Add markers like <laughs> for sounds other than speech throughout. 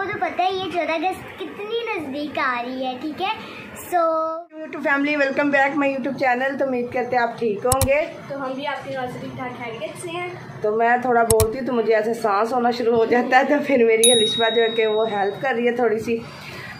आपको तो पता है है चौदह अगस्त कितनी नज़दीक आ रही है ठीक है? So YouTube family welcome back my YouTube channel तो उम्मीद करते हैं आप ठीक होंगे। तो हम भी आपके घर से ठीक ठाक खैरियत से हैं। तो मैं थोड़ा बोलती हूँ तो मुझे ऐसे सांस होना शुरू हो जाता है तो फिर मेरी हलिशवा जो है कि वो हेल्प कर रही है थोड़ी सी।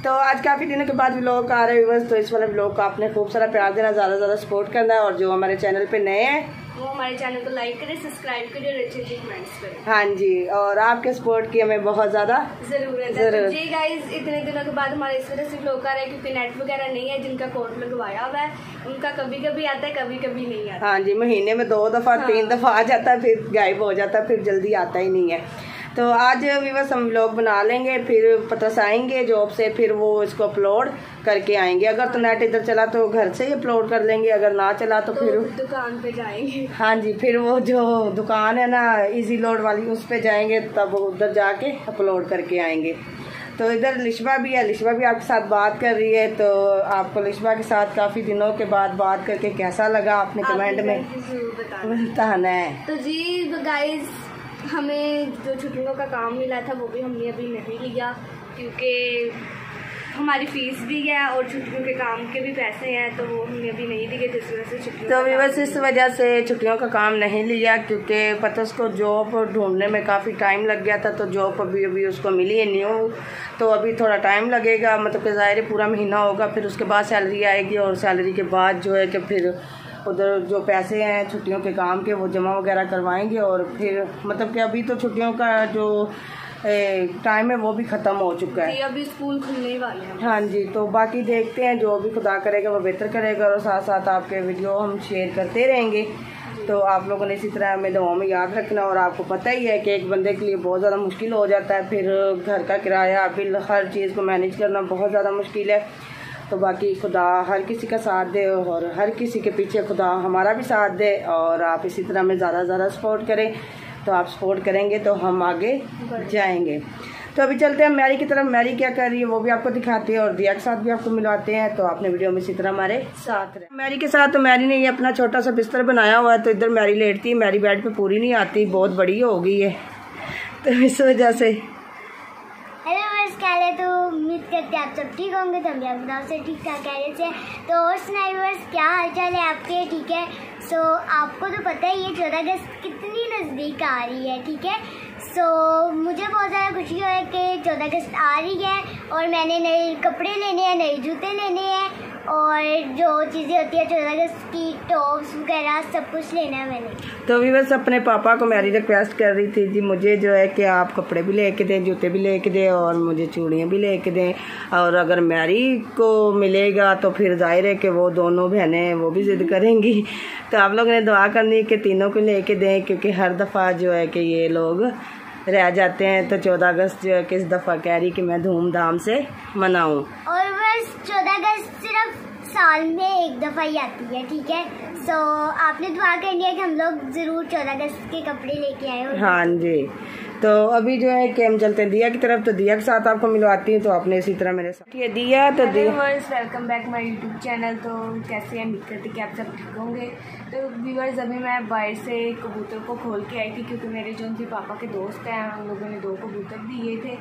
तो आज काफ़ी दिनों के बाद व्लॉग आ रहे हैं तो इस वाले व्लॉग को आपने खूब सारा प्यार देना ज़्यादा से ज़्यादा सपोर्ट करना है और जो हमारे चैनल पे नए हैं। वो हमारे चैनल को लाइक करें सब्सक्राइब करें और अच्छे अच्छे कमेंट्स करें। हाँ जी और आपके सपोर्ट की हमें बहुत ज़्यादा ज़रूरत है। ज़रूर। तो जी गाइस इतने दिनों के बाद हमारे इस वजह से लोग आ रहे हैं क्योंकि नेट वगैरह नहीं है जिनका कोड लगवाया हुआ है उनका कभी कभी आता है कभी कभी नहीं आता। हाँ जी महीने में दो दफ़ा तीन दफ़ा आ जाता है फिर गायब हो जाता है फिर जल्दी आता ही नहीं है। तो आज विवस हम लोग बना लेंगे फिर पतस आएँगे जॉब से फिर वो इसको अपलोड करके आएँगे। अगर तो नेट इधर चला तो घर से ही अपलोड कर लेंगे अगर ना चला तो तो फिर दुकान पे जाएँगे। हाँ जी फिर वो जो दुकान है ना इजी लोड वाली उस पर जाएँगे तब उधर जाके अपलोड करके आएँगे। तो इधर लिशबा भी है लिशबा भी आपके साथ बात कर रही है तो आपको लिशबा के साथ काफ़ी दिनों के बाद बात करके कैसा लगा आपने कमेंट में? बताना। है। तो जी गाइस हमें जो छुट्टियों का काम मिला था वो भी हमने अभी नहीं लिया क्योंकि हमारी फ़ीस भी है और छुट्टियों के काम के भी पैसे हैं तो वो हमने अभी नहीं दिए जिस वजह से छुट्टियों तो बस इस वजह से छुट्टियों का काम नहीं लिया क्योंकि पता उसको जॉब ढूँढने में काफ़ी टाइम लग गया था तो जॉब अभी अभी उसको मिली है न्यू तो अभी थोड़ा टाइम लगेगा मतलब कि ज़ाहिर पूरा महीना होगा फिर उसके बाद सैलरी आएगी और सैलरी के बाद जो है कि फिर उधर जो पैसे हैं छुट्टियों के काम के वो जमा वगैरह करवाएँगे और फिर मतलब कि अभी तो छुट्टियों का जो टाइम है वो भी ख़त्म हो चुका है। अभी स्कूल खुलने ही वाले हैं। हाँ जी तो बाकी देखते हैं जो भी खुदा करेगा वो बेहतर करेगा और साथ साथ आपके वीडियो हम शेयर करते रहेंगे। तो आप लोगों ने इसी तरह हमें दवाओं में याद रखना और आपको पता ही है कि एक बंदे के लिए बहुत ज़्यादा मुश्किल हो जाता है। फिर घर का किराया बिल हर चीज़ को मैनेज करना बहुत ज़्यादा मुश्किल है। तो बाकी खुदा हर किसी का साथ दे और हर किसी के पीछे खुदा हमारा भी साथ दे और आप इसी तरह में ज़्यादा ज़्यादा सपोर्ट करें। तो आप सपोर्ट करेंगे तो हम आगे जाएँगे। तो अभी चलते हैं मैरी की तरफ़। मैरी क्या कर रही है वो भी आपको दिखाती है और दिया के साथ भी आपको मिलवाते हैं। तो आपने वीडियो में इसी तरह हमारे साथ रहे। मैरी के साथ तो मैरी ने ये अपना छोटा सा बिस्तर बनाया हुआ है तो इधर मैरी लेटती है। मैरी बेड पे पूरी नहीं आती, बहुत बड़ी हो गई है। तो इस वजह से बस कह रहे तो उम्मीद करते हैं आप सब ठीक होंगे तो हम भी गाँव से ठीक ठाक कह रहे थे। तो और सुनाई क्या हाल चाल है आपके? ठीक है? सो so, आपको तो पता ही है चौदह अगस्त कितनी नज़दीक आ रही है ठीक है? सो so, मुझे बहुत ज़्यादा खुशी हो है कि चौदह अगस्त आ रही है और मैंने नए कपड़े लेने हैं नए जूते लेने हैं और जो चीज़ें होती है चौदह अगस्त की टॉप्स वगैरह सब कुछ लेना है मैंने। तो भी बस अपने पापा को मेरी रिक्वेस्ट कर रही थी जी मुझे जो है कि आप कपड़े भी लेके दें जूते भी लेके दें और मुझे चूड़ियाँ भी लेके दें। और अगर मैरी को मिलेगा तो फिर ज़ाहिर है कि वो दोनों बहनें वो भी ज़िद <laughs> करेंगी। तो आप लोगों ने दुआ करनी है कि तीनों को लेके दें क्योंकि हर दफ़ा जो है कि ये लोग रह जाते हैं। तो चौदह अगस्त जो है कि इस दफ़ा कह रही कि मैं धूमधाम से मनाऊँ। और बस चौदह अगस्त साल में एक दफ़ा ही आती है ठीक है? सो so, आपने दुआ करनी है कि हम लोग ज़रूर चौदह अगस्त के कपड़े लेके आए और हाँ जी। तो अभी जो है कि हम चलते हैं दिया की तरफ़ तो दिया के साथ आपको मिलवाती हूँ तो आपने इसी तरह मेरे साथ ये दिया तो दिया viewers welcome back my YouTube channel तो कैसे हैं? उम्मीद करती कि आप सब ठीक होंगे। तो व्यूवर्स अभी मैं बाहर से कबूतर को खोल के आई थी क्योंकि मेरे जो उनके पापा के दोस्त हैं उन लोगों ने दो कबूतर दिए थे।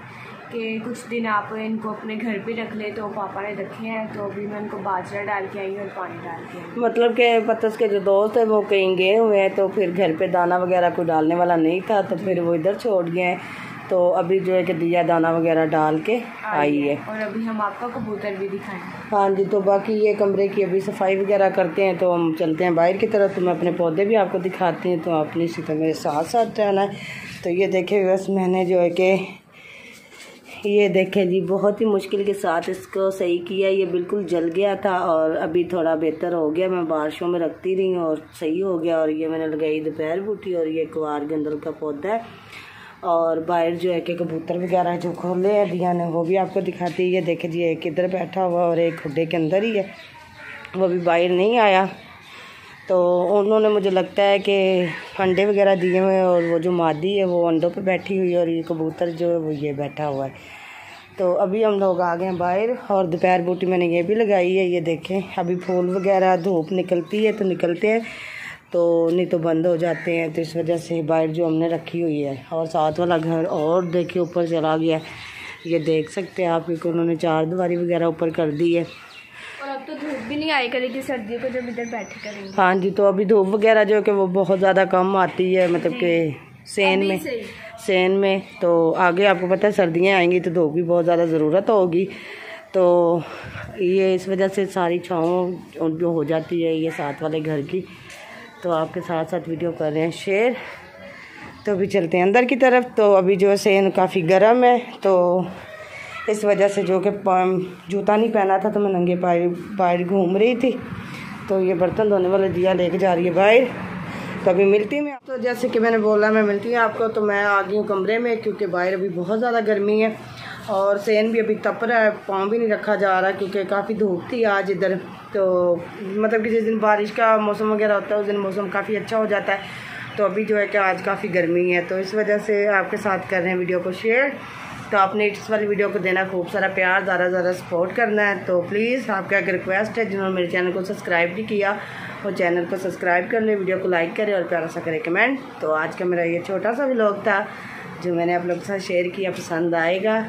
कि कुछ दिन आप इनको अपने घर पे रख ले तो पापा ने रखे हैं तो अभी मैं उनको बाजरा डाल के आई और पानी डाल के आई मतलब कि पतस के जो दोस्त है वो कहीं गए हुए हैं तो फिर घर पे दाना वगैरह कोई डालने वाला नहीं था तो फिर वो इधर छोड़ गए हैं। तो अभी जो है कि दिया दाना वगैरह डाल के आई है। और अभी हम आपका कबूतर भी दिखाएँगे। हाँ जी तो बाकी ये कमरे की अभी सफ़ाई वगैरह करते हैं तो हम चलते हैं बाहर की तरफ़ तो मैं अपने पौधे भी आपको दिखाती हूँ तो आपने इसी तरह मेरे साथ साथ रहना है। तो ये देखे बस मैंने जो है कि ये देखें जी, बहुत ही मुश्किल के साथ इसको सही किया। ये बिल्कुल जल गया था और अभी थोड़ा बेहतर हो गया। मैं बारिशों में रखती रही और सही हो गया और ये मैंने लगाई दोपहर बूटी और ये कुआर गंदल का पौधा है। और बाहर जो है कि कबूतर वगैरह जो खोले हैं, दिया ने, वो भी आपको दिखाती है। ये देखे जी, एक इधर बैठा हुआ और एक खुडे के अंदर ही है। वो भी बाहर नहीं आया। तो उन्होंने मुझे लगता है कि अंडे वगैरह दिए हुए हैं और वो जो मादी है वो अंडों पे बैठी हुई है और ये कबूतर जो है वो ये बैठा हुआ है। तो अभी हम लोग आ गए हैं बाहर और दोपहर बूटी मैंने ये भी लगाई है, ये देखें। अभी फूल वगैरह धूप निकलती है तो निकलते हैं तो नहीं तो बंद हो जाते हैं। तो इस वजह से बाहर जो हमने रखी हुई है और साथ वाला घर और देखिए ऊपर चला गया। ये देख सकते हैं आप क्योंकि उन्होंने चार दीवारी वगैरह ऊपर कर दी है। तो धूप भी नहीं आई करेगी सर्दियों को जब इधर बैठे करेंगे। हाँ जी तो अभी धूप वगैरह जो कि वो बहुत ज़्यादा कम आती है मतलब कि सेन में सेन में तो आगे आपको पता है सर्दियाँ आएँगी तो धूप की बहुत ज़्यादा ज़रूरत होगी। तो ये इस वजह से सारी छाँव जो हो जाती है ये साथ वाले घर की। तो आपके साथ साथ वीडियो कर रहे हैं शेयर। तो अभी चलते हैं अंदर की तरफ़ तो अभी जो है सेन काफ़ी गर्म है तो इस वजह से जो कि जूता नहीं पहना था तो मैं नंगे पाए, बाहर घूम रही थी। तो ये बर्तन धोने वाला दिया लेके जा रही है बाहर। तो अभी मिलती मैं तो जैसे कि मैंने बोला, मैं मिलती हूँ आपको तो मैं आ गई हूँ कमरे में, क्योंकि बाहर अभी बहुत ज़्यादा गर्मी है। और सेन भी अभी तप रहा है, पाँव भी नहीं रखा जा रहा, क्योंकि काफ़ी धूप थी आज इधर। तो मतलब कि जिस दिन बारिश का मौसम वगैरह होता है, उस दिन मौसम काफ़ी अच्छा हो जाता है। तो अभी जो है कि आज काफ़ी गर्मी है तो इस वजह से आपके साथ कर रहे हैं वीडियो को शेयर। तो आपने इस वाली वीडियो को देना खूब सारा प्यार, ज़्यादा ज़्यादा सपोर्ट करना है। तो प्लीज़ आपका एक रिक्वेस्ट है, जिन्होंने मेरे चैनल को सब्सक्राइब नहीं किया, वो चैनल को सब्सक्राइब कर लें वीडियो को लाइक करें और प्यारा सा करें कमेंट तो आज का मेरा ये छोटा सा ब्लॉग था, जो मैंने आप लोगों के साथ शेयर किया, पसंद आएगा।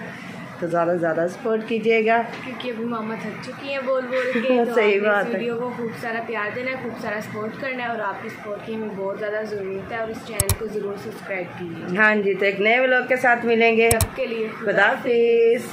तो ज़्यादा से ज़्यादा सपोर्ट कीजिएगा। क्योंकि अभी मामा थक चुकी हैं बोल बोल के <laughs> तो सही बात है। वीडियो को खूब सारा प्यार देना है खूब सारा सपोर्ट करना है और आपकी सपोर्ट की हमें बहुत ज़्यादा ज़रूरत है और इस चैनल को ज़रूर सब्सक्राइब कीजिए। हाँ जी तो एक नए ब्लॉग के साथ मिलेंगे। सबके लिए खुदाफिज़